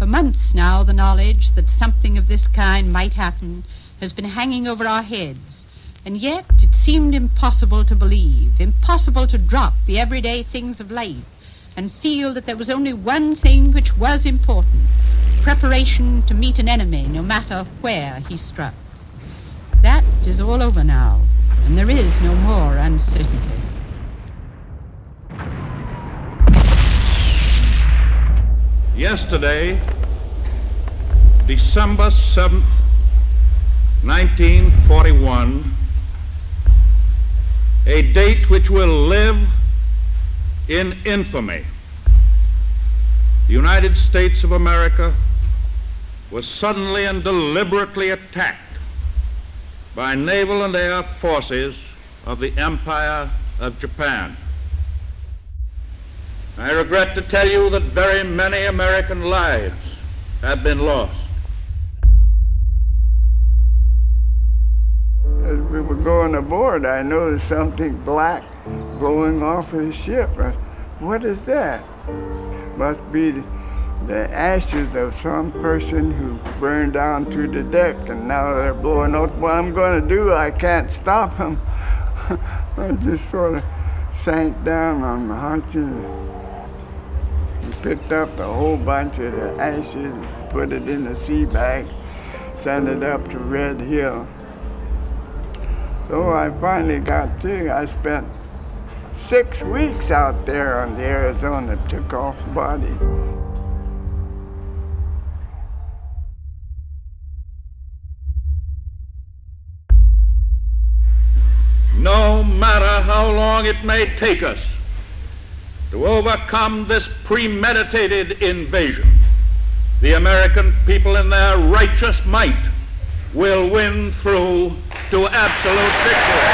For months now, the knowledge that something of this kind might happen has been hanging over our heads, and yet it seemed impossible to believe, impossible to drop the everyday things of life and feel that there was only one thing which was important preparation to meet an enemy, no matter where he struck. That is all over now, and there is no more uncertainty. Yesterday, December 7th, 1941, a date which will live in infamy. The United States of America was suddenly and deliberately attacked by naval and air forces of the Empire of Japan. I regret to tell you that very many American lives have been lost. As we were going aboard, I noticed something black blowing off of the ship. What is that? Must be the ashes of some person who burned down to the deck and now they're blowing out. What I'm going to do, I can't stop them. I just sort of sank down on my haunches. Picked up a whole bunch of the ashes, put it in a sea bag, sent it up to Red Hill. So I finally got to, I spent six weeks out there on the Arizona, took off bodies. No matter how long it may take us to overcome this premeditated invasion, the American people in their righteous might will win through to absolute victory.